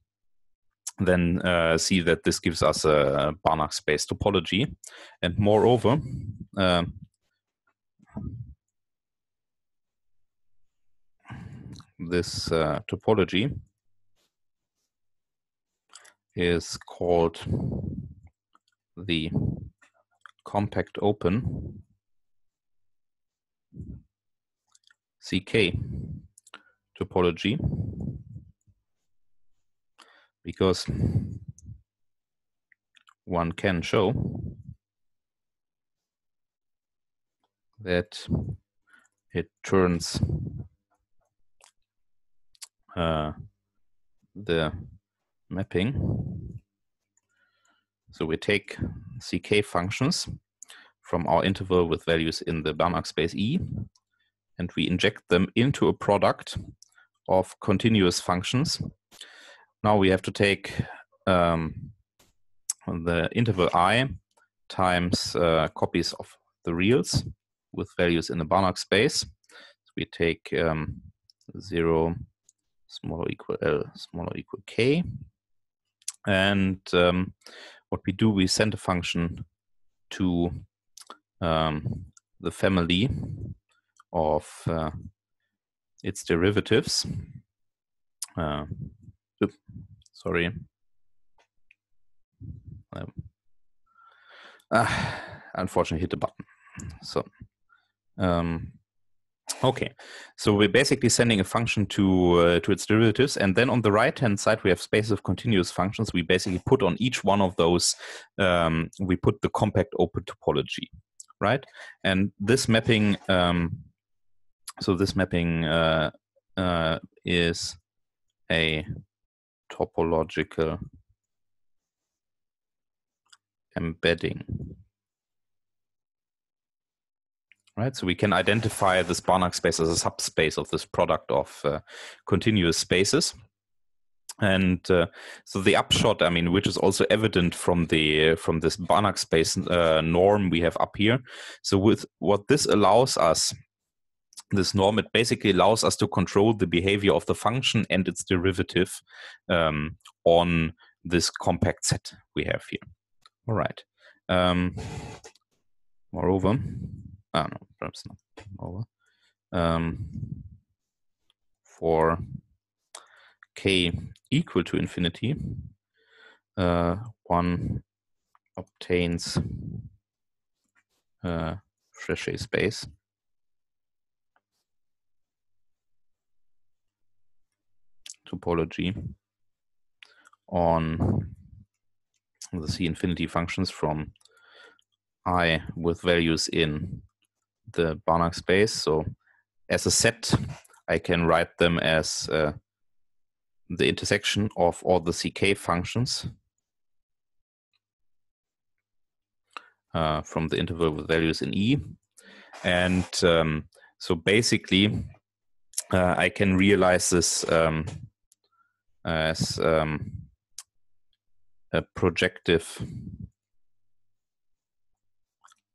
then uh, see that this gives us a Banach space topology, and moreover. Um, this uh, topology is called the compact open CK topology because one can show that it turns uh, the mapping so we take CK functions from our interval with values in the Banach space E, and we inject them into a product of continuous functions. Now we have to take um, the interval i times uh, copies of the reals with values in the Banach space. So we take um, 0 smaller equal l smaller equal k. And um, what we do, we send a function to um, the family of uh, its derivatives. Uh, oops, sorry. Um, uh, unfortunately, hit the button. So, um, Okay, so we're basically sending a function to uh, to its derivatives, and then on the right hand side we have spaces of continuous functions. We basically put on each one of those um, we put the compact open topology, right? And this mapping, um, so this mapping uh, uh, is a topological embedding right? So we can identify this Banach space as a subspace of this product of uh, continuous spaces. And uh, so the upshot, I mean, which is also evident from the from this Banach space uh, norm we have up here. So with what this allows us, this norm, it basically allows us to control the behavior of the function and its derivative um, on this compact set we have here. All right. Um, moreover, Ah, no, perhaps not over. Um, for k equal to infinity, uh, one obtains uh, Frechet space. topology on the C infinity functions from i with values in the Banach space. So as a set, I can write them as uh, the intersection of all the CK functions uh, from the interval with values in E. And um, so basically, uh, I can realize this um, as um, a projective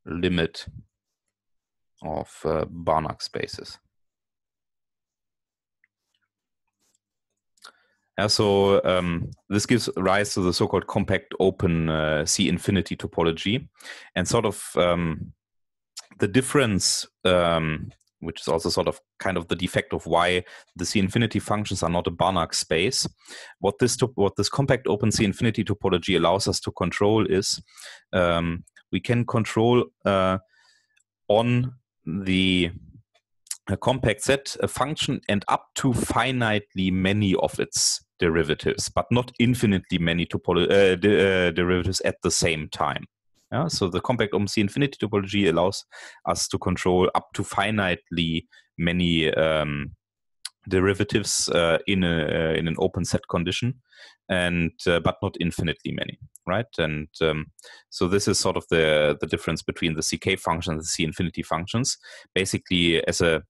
limit of uh, Banach spaces. Yeah, so um, this gives rise to the so-called compact open uh, C infinity topology, and sort of um, the difference, um, which is also sort of kind of the defect of why the C infinity functions are not a Banach space. What this what this compact open C infinity topology allows us to control is um, we can control uh, on the compact set a function and up to finitely many of its derivatives, but not infinitely many topolo- uh, de- uh, derivatives at the same time. Yeah, so the compact OpenC infinity topology allows us to control up to finitely many um, derivatives uh, in a uh, in an open set condition, and uh, but not infinitely many, right? And um, so this is sort of the the difference between the ck function and the c infinity functions. Basically, as a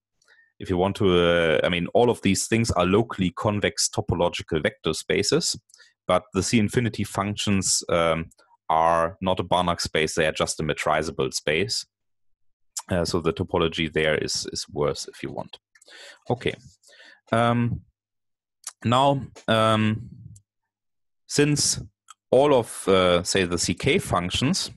if you want to, uh, I mean, all of these things are locally convex topological vector spaces, but the C infinity functions um, are not a Banach space; they are just a metrizable space. Uh, so the topology there is is worse if you want. Okay, um, now, um, since all of, uh, say, the CK functions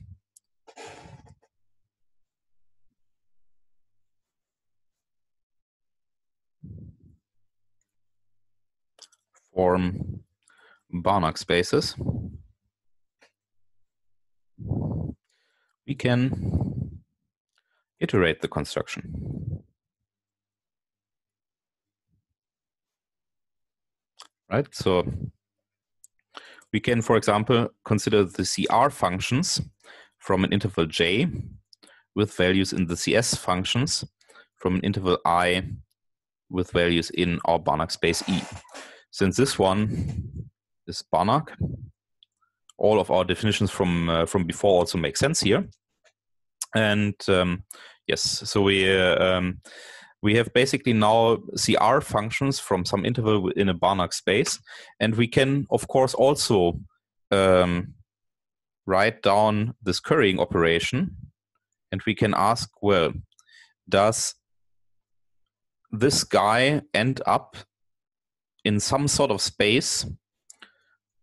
form Banach spaces, we can iterate the construction. Right? So we can, for example, consider the CR functions from an interval j with values in the CS functions from an interval i with values in our Banach space E. Since this one is Banach, all of our definitions from uh, from before also make sense here. And um, yes, so we uh, um, we have basically now CR functions from some interval in a Banach space. And we can, of course, also um, write down this currying operation. And we can ask, well, does this guy end up in some sort of space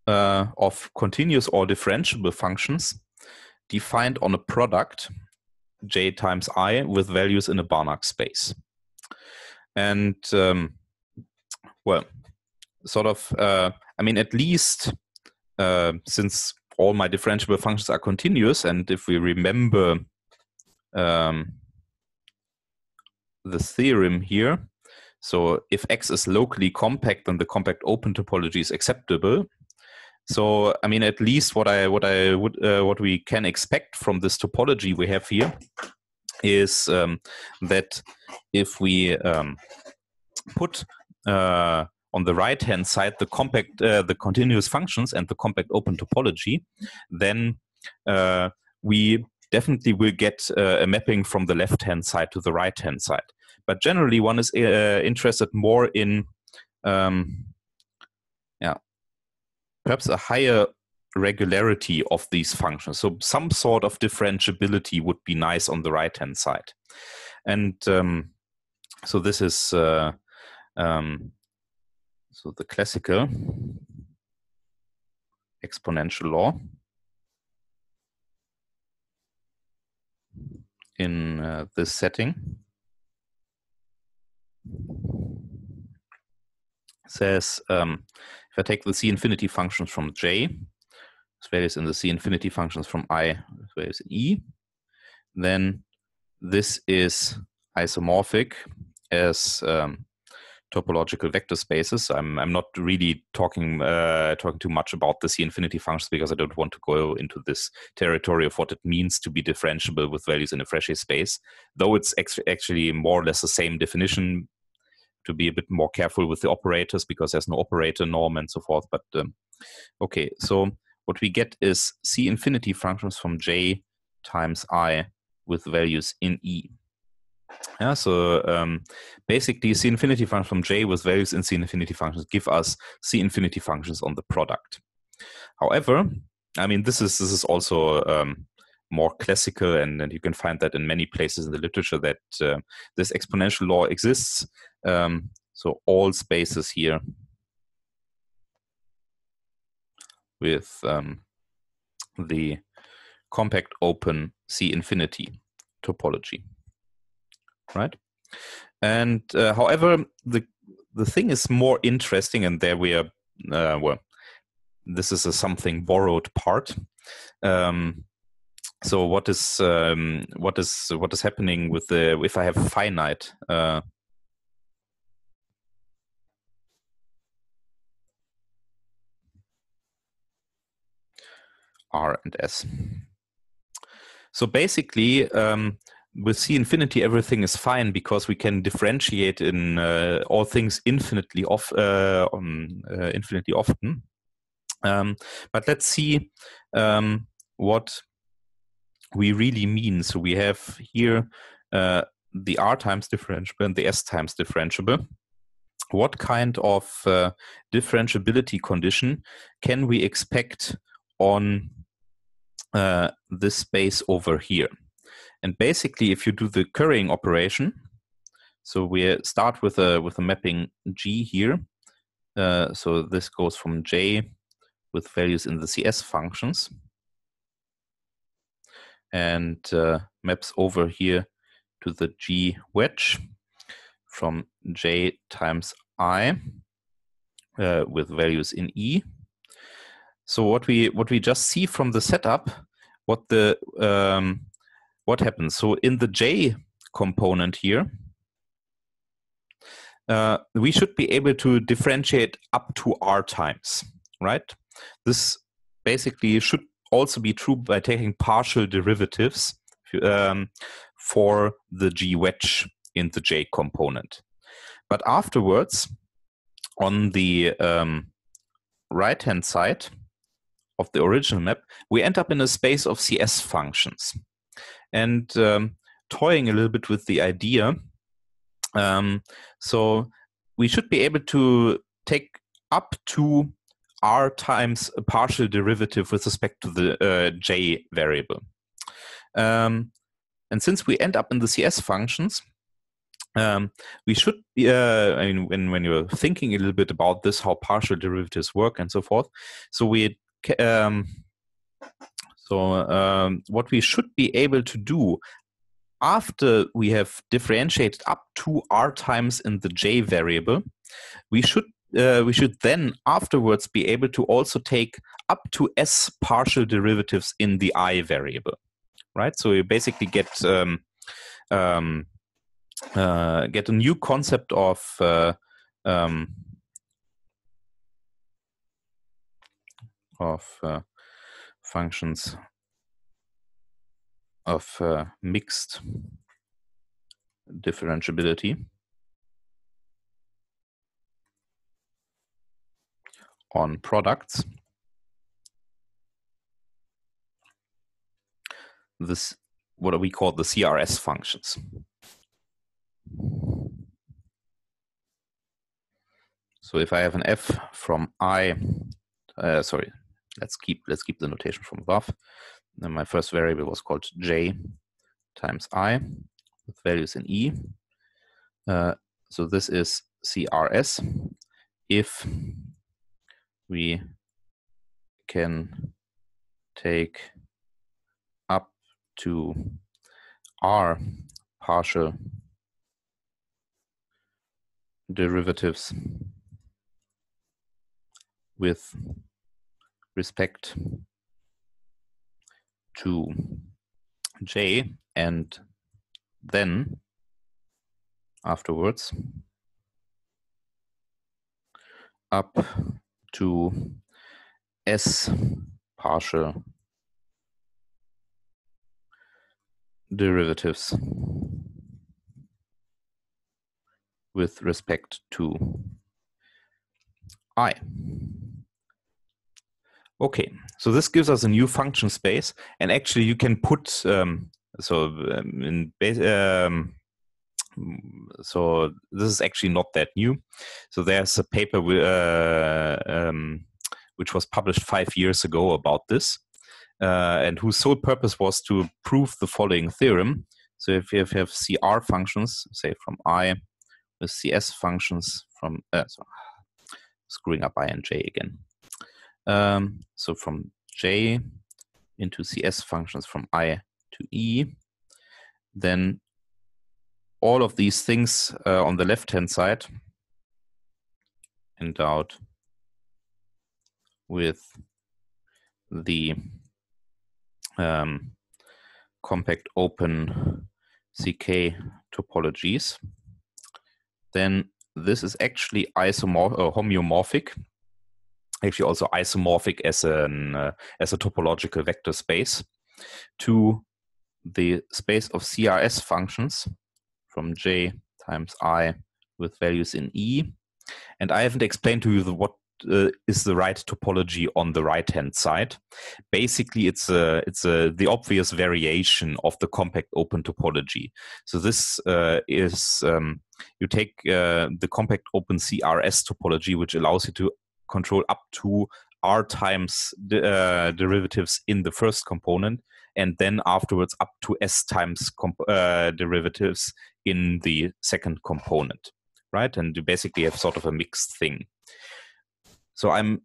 uh, of continuous or differentiable functions defined on a product j times i with values in a Banach space and um, well sort of uh, i mean at least uh, since all my differentiable functions are continuous and if we remember um, the theorem here. So if X is locally compact, then the compact open topology is acceptable. So I mean, at least what I what I would uh, what we can expect from this topology we have here is um, that if we um, put uh, on the right hand side the compact uh, the continuous functions and the compact open topology, then uh, we definitely will get uh, a mapping from the left hand side to the right hand side. But generally, one is uh, interested more in um, yeah perhaps a higher regularity of these functions. So some sort of differentiability would be nice on the right hand side. And um, so this is uh, um, so the classical exponential law in uh, this setting says um, if I take the C infinity functions from J, well in the C infinity functions from I, well as E, then this is isomorphic as um, topological vector spaces. I'm I'm not really talking uh, talking too much about the C infinity functions because I don't want to go into this territory of what it means to be differentiable with values in a Frechet space. Though it's actually more or less the same definition. To be a bit more careful with the operators because there's no operator norm and so forth. But um, okay, so what we get is C infinity functions from J times I with values in E. Yeah, so um, basically, C infinity functions from J with values in C infinity functions give us C infinity functions on the product. However, I mean, this is this is also um, more classical, and, and you can find that in many places in the literature that uh, this exponential law exists. Um, so all spaces here with um, the compact open C infinity topology right? And uh, however, the the thing is more interesting, and there we are. Uh, well, this is a something borrowed part. Um, so what is um, what is what is happening with the if I have finite uh, R and S. So basically, um, with C infinity, everything is fine because we can differentiate in uh, all things infinitely uh, um, uh, infinitely often. Um, but let's see um, what we really mean. So we have here uh, the R times differentiable and the S times differentiable. What kind of uh, differentiability condition can we expect on uh, this space over here? And basically, if you do the currying operation, so we start with a with a mapping G here. Uh, so this goes from J with values in the CS functions and uh, maps over here to the G wedge from J times I uh, with values in E. So what we what we just see from the setup, what the um, what happens? So in the J component here, uh, we should be able to differentiate up to R times, right? This basically should also be true by taking partial derivatives um, for the G wedge in the J component. But afterwards, on the um, right hand side of the original map, we end up in a space of CS functions and um, toying a little bit with the idea. Um, so we should be able to take up to r times a partial derivative with respect to the uh, j variable. Um, and since we end up in the CS functions, um, we should be, uh, I mean, when, when you're thinking a little bit about this, how partial derivatives work and so forth, so we um, so um, what we should be able to do after we have differentiated up to r times in the j variable, we should uh, we should then afterwards be able to also take up to s partial derivatives in the i variable, right? So you basically get um, um, uh, get a new concept of uh, um, of uh, functions of uh, mixed differentiability on products. This what we call the CRS functions. So if I have an f from i, uh, sorry, let's keep let's keep the notation from above. My first variable was called j times i with values in e. Uh, so this is CRS if we can take up to r partial derivatives with respect to j and then afterwards up to s partial derivatives with respect to i. Okay, so this gives us a new function space, and actually you can put um, so um, in base. Um, so this is actually not that new. So there's a paper uh, um, which was published five years ago about this, uh, and whose sole purpose was to prove the following theorem. So if you have CR functions, say from I, with CS functions from uh, sorry, screwing up I and J again. Um, so from J into CS functions from I to E, then all of these things uh, on the left hand side endowed with the um, compact open CK topologies, then this is actually isomorph uh, homeomorphic actually also isomorphic as an uh, as a topological vector space to the space of CRS functions from J times I with values in E. And I haven't explained to you the, what uh, is the right topology on the right hand side. Basically, it's a it's a the obvious variation of the compact open topology. So this uh, is um, you take uh, the compact open CRS topology, which allows you to control up to r times uh, derivatives in the first component and then afterwards up to s times uh, derivatives in the second component right? And you basically have sort of a mixed thing. So i'm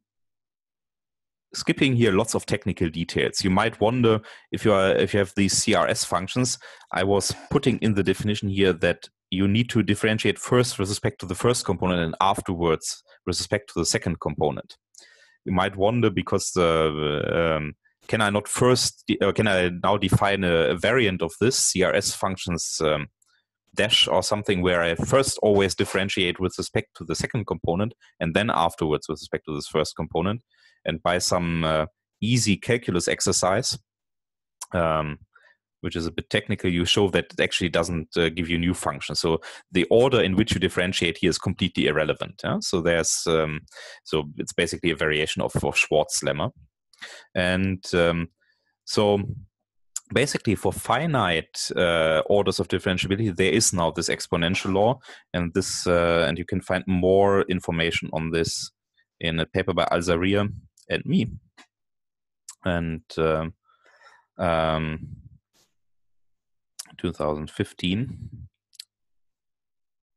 skipping here lots of technical details. You might wonder if you are if you have these crs functions i was putting in the definition here that you need to differentiate first with respect to the first component and afterwards with respect to the second component. You might wonder because the um, can I not first uh, can I now define a, a, variant of this CRS functions um, dash or something where I first always differentiate with respect to the second component and then afterwards with respect to this first component, and by some uh, easy calculus exercise. Um, which is a bit technical, you show that it actually doesn't uh, give you new functions. So the order in which you differentiate here is completely irrelevant. Yeah? So there's um, so it's basically a variation of, of Schwarz lemma, and um, so basically for finite uh, orders of differentiability there is now this exponential law and this uh, and you can find more information on this in a paper by Alzaareer and me and um, um 2015.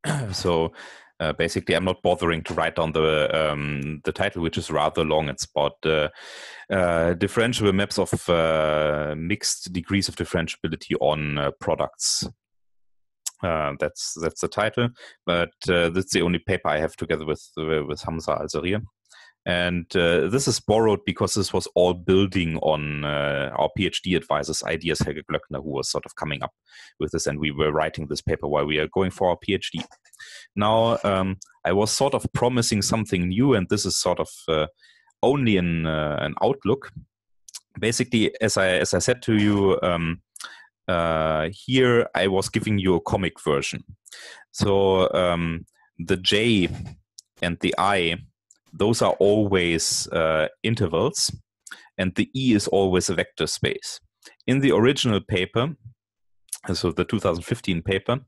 so uh, basically, I'm not bothering to write down the um, the title, which is rather long. It's about uh, uh, differentiable maps of uh, mixed degrees of differentiability on uh, products. Uh, that's that's the title, but that's the only paper I have together with with Hamza Alzaareer. And uh, this is borrowed because this was all building on uh, our PhD advisor's ideas, Helge Glöckner, who was sort of coming up with this, and we were writing this paper while we are going for our PhD. Now, um, I was sort of promising something new, and this is sort of uh, only an, uh, an outlook. Basically, as I as I said to you, um, uh, here I was giving you a comic version. So um, the J and the I those are always uh, intervals, and the E is always a vector space. In the original paper, so the 2015 paper,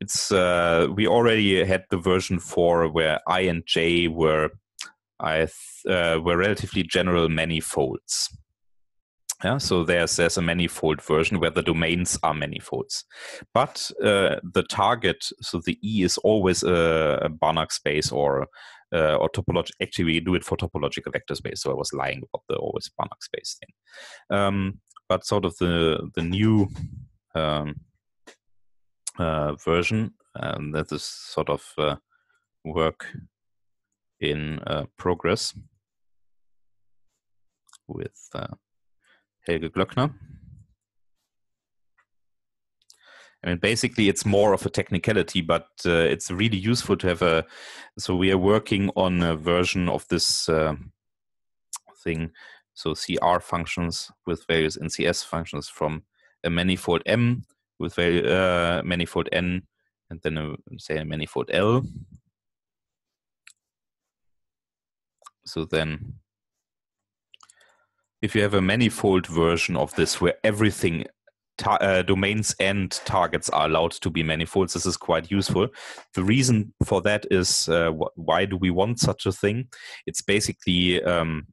it's uh, we already had the version four where I and J were I uh, were relatively general manifolds. Yeah, so there's there's a manifold version where the domains are manifolds, but uh, the target, so the E is always a Banach space or uh, or. Actually, we do it for topological vector space. So I was lying about the always Banach space thing. Um, but sort of the the new um, uh, version um, that is sort of uh, work in uh, progress with uh, Helge Glöckner. I mean, basically, it's more of a technicality, but uh, it's really useful to have a. So we are working on a version of this uh, thing. So CR functions with various NCS functions from a manifold M with value, uh, manifold N, and then a, say a manifold L. So then, if you have a manifold version of this where everything uh, domains and targets are allowed to be manifolds. This is quite useful. The reason for that is uh, wh- why do we want such a thing? It's basically um,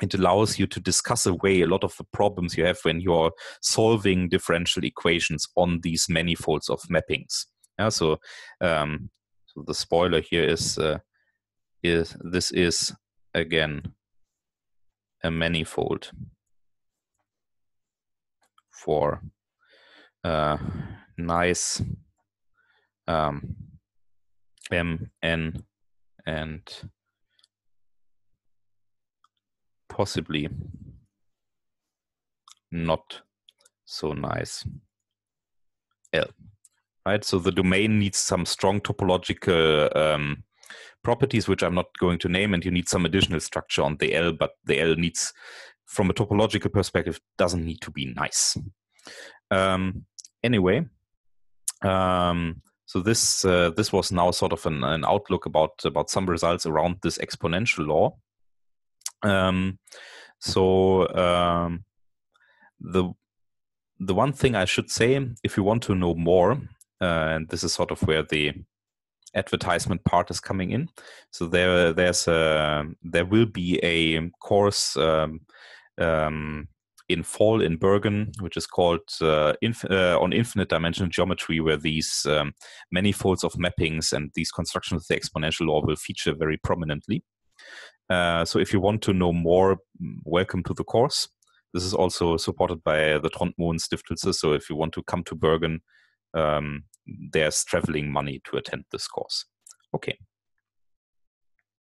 it allows you to discuss away a lot of the problems you have when you're solving differential equations on these manifolds of mappings. Yeah, so, um, so the spoiler here is uh, is this is again a manifold for uh, nice um, M, N, and possibly not so nice L. Right, so the domain needs some strong topological um, properties, which I'm not going to name, and you need some additional structure on the L, but the L needs from a topological perspective doesn't need to be nice. Um, anyway, um, so this uh, this was now sort of an, an, outlook about about some results around this exponential law. Um, so um, the the one thing I should say, if you want to know more, uh, and this is sort of where the advertisement part is coming in. So there there's a there will be a course um, um, in fall in Bergen, which is called uh, inf- uh, on infinite dimensional geometry, where these um, manifolds of mappings and these constructions of the exponential law will feature very prominently. Uh, so, if you want to know more, welcome to the course. This is also supported by the Trond Mohn Stiftelse. So, if you want to come to Bergen, um, there's traveling money to attend this course. Okay.